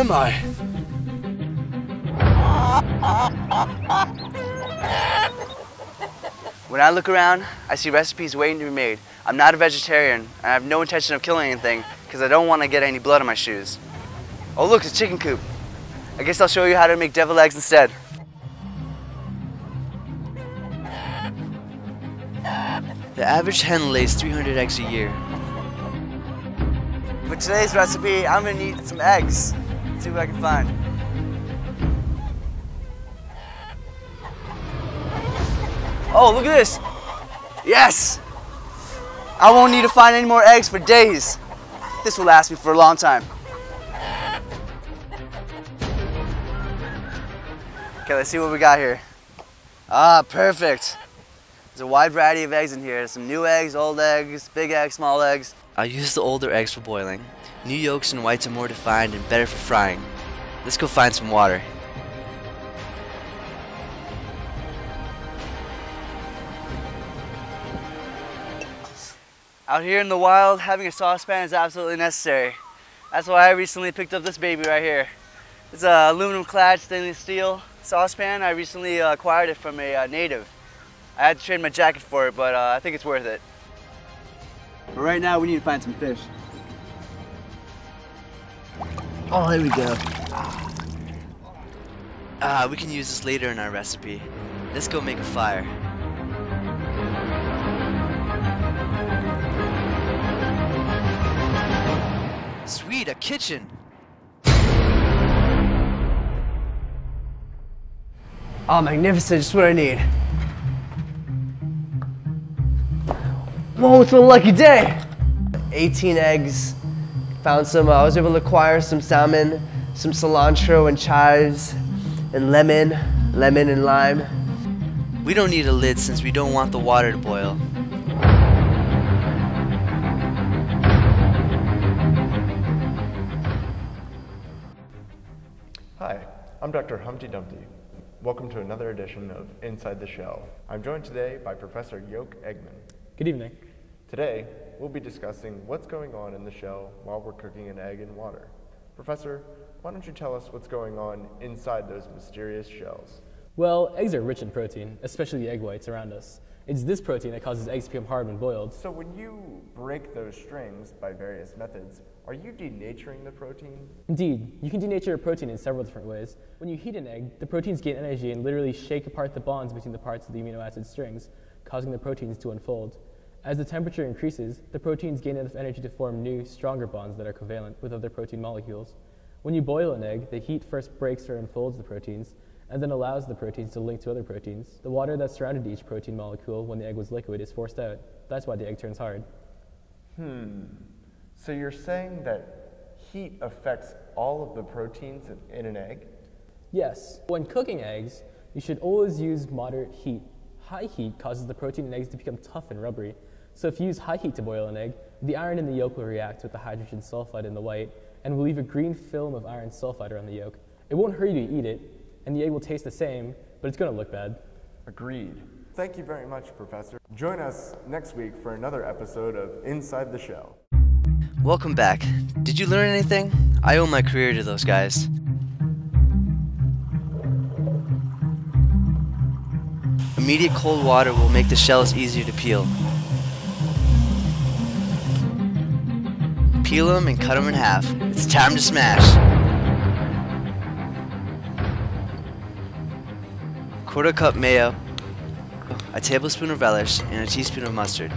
am I? When I look around, I see recipes waiting to be made. I'm not a vegetarian, and I have no intention of killing anything because I don't want to get any blood on my shoes. Oh look, it's a chicken coop. I guess I'll show you how to make devil eggs instead. The average hen lays 300 eggs a year. For today's recipe, I'm gonna need some eggs. See what I can find. Oh, look at this. Yes. I won't need to find any more eggs for days. This will last me for a long time. Okay, let's see what we got here. Ah, perfect. There's a wide variety of eggs in here. Some new eggs, old eggs, big eggs, small eggs. I'll use the older eggs for boiling. New yolks and whites are more defined and better for frying. Let's go find some water. Out here in the wild, having a saucepan is absolutely necessary. That's why I recently picked up this baby right here. It's a aluminum clad stainless steel saucepan. I recently acquired it from a uh, native. I had to trade my jacket for it, but uh, I think it's worth it. But right now, we need to find some fish. Oh, there we go. Ah, we can use this later in our recipe. Let's go make a fire. Sweet, a kitchen. Oh, magnificent, just what I need. Whoa, it's a lucky day. 18 eggs. Found some, uh, I was able to acquire some salmon, some cilantro and chives, and lemon, lemon and lime. We don't need a lid since we don't want the water to boil. Hi, I'm Dr. Humpty Dumpty. Welcome to another edition of Inside the Shell. I'm joined today by Professor Yoke Eggman. Good evening. Today, we'll be discussing what's going on in the shell while we're cooking an egg in water. Professor, why don't you tell us what's going on inside those mysterious shells? Well, eggs are rich in protein, especially the egg whites around us. It's this protein that causes eggs to become hard when boiled. So when you break those strings by various methods, are you denaturing the protein? Indeed, you can denature a protein in several different ways. When you heat an egg, the proteins gain energy and literally shake apart the bonds between the parts of the amino acid strings, causing the proteins to unfold. As the temperature increases, the proteins gain enough energy to form new, stronger bonds that are covalent with other protein molecules. When you boil an egg, the heat first breaks or unfolds the proteins, and then allows the proteins to link to other proteins. The water that surrounded each protein molecule when the egg was liquid is forced out. That's why the egg turns hard. Hmm. So you're saying that heat affects all of the proteins in, in an egg? Yes. When cooking eggs, you should always use moderate heat. High heat causes the protein in eggs to become tough and rubbery. So if you use high heat to boil an egg, the iron in the yolk will react with the hydrogen sulfide in the white and will leave a green film of iron sulfide around the yolk. It won't hurt you to eat it, and the egg will taste the same, but it's going to look bad. Agreed. Thank you very much, Professor. Join us next week for another episode of Inside the Shell. Welcome back. Did you learn anything? I owe my career to those guys. Immediate cold water will make the shells easier to peel. Peel them and cut them in half. It's time to smash. Quarter cup mayo, a tablespoon of relish, and a teaspoon of mustard.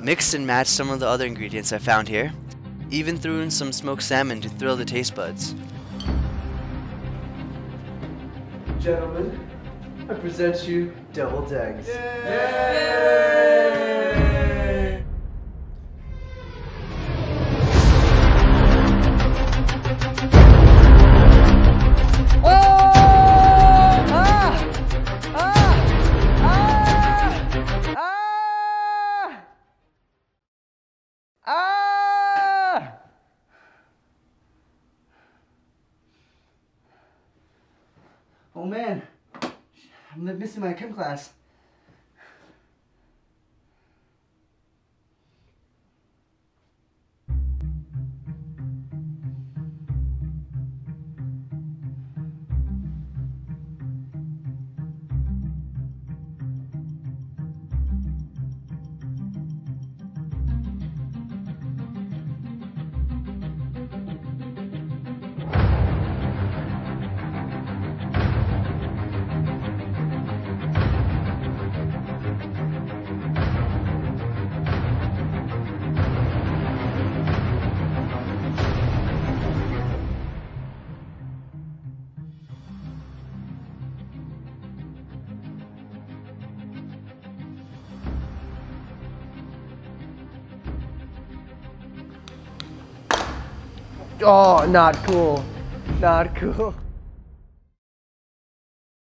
Mix and match some of the other ingredients I found here. Even threw in some smoked salmon to thrill the taste buds. Gentlemen, I present you deviled eggs. Oh man, I'm missing my chem class. Oh, not cool. Not cool.